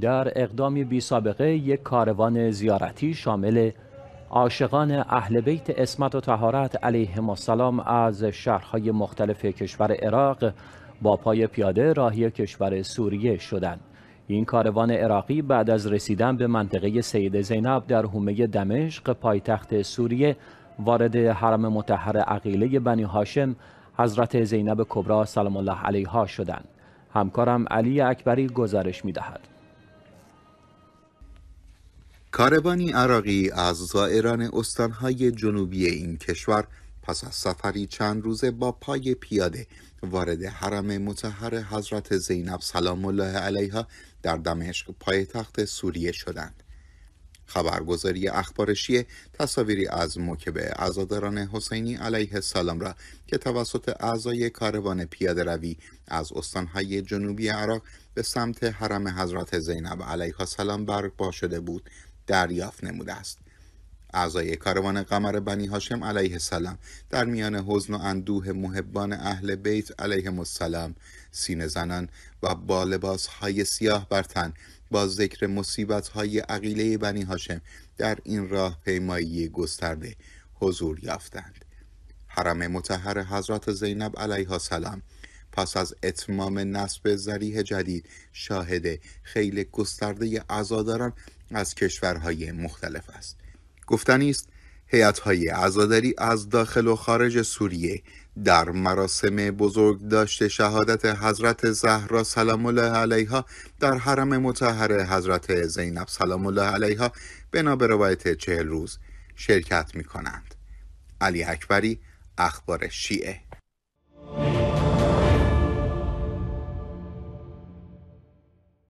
در اقدامی بی سابقه یک کاروان زیارتی شامل عاشقان اهل بیت اسمت و تهارت علیهم السلام از شهرهای مختلف کشور عراق با پای پیاده راهی کشور سوریه شدند. این کاروان عراقی بعد از رسیدن به منطقه سید زینب در حومه دمشق پایتخت سوریه وارد حرم متحر عقیله بنی هاشم حضرت زینب کبرا سلام الله علیها شدند. همکارم علی اکبری گزارش می دهد. کاروانی عراقی از زائران استانهای جنوبی این کشور پس از سفری چند روزه با پای پیاده وارد حرم متحر حضرت زینب سلام الله علیها در دمشق پایتخت سوریه شدند. خبرگزاری اخبار شیعه تصاویری از موکب عزاداران حسینی علیه السلام را که توسط اعضای کاروان پیاده روی از استانهای جنوبی عراق به سمت حرم حضرت زینب علیها السلام برپا شده بود دریافت نموده است. اعضای کاروان قمر بنی هاشم علیه السلام در میان حزن و اندوه محبان اهل بیت علیهم السلام سینه زنان و با لباس های سیاه بر تن با ذکر مصیبت های عقیله بنی هاشم در این راه پیمایی گسترده حضور یافتند حرم متحر حضرت زینب علیها السلام پس از اتمام نصب زریح جدید شاهد خیلی گسترده عزاداران از کشورهای مختلف است گفتنی است های عزاداری از داخل و خارج سوریه در مراسم بزرگ داشته شهادت حضرت زهرا سلام الله علیها در حرم متحر حضرت زینب سلام الله علیها بنا به روایت چهل روز شرکت می کنند. علی اکبری اخبار شیعه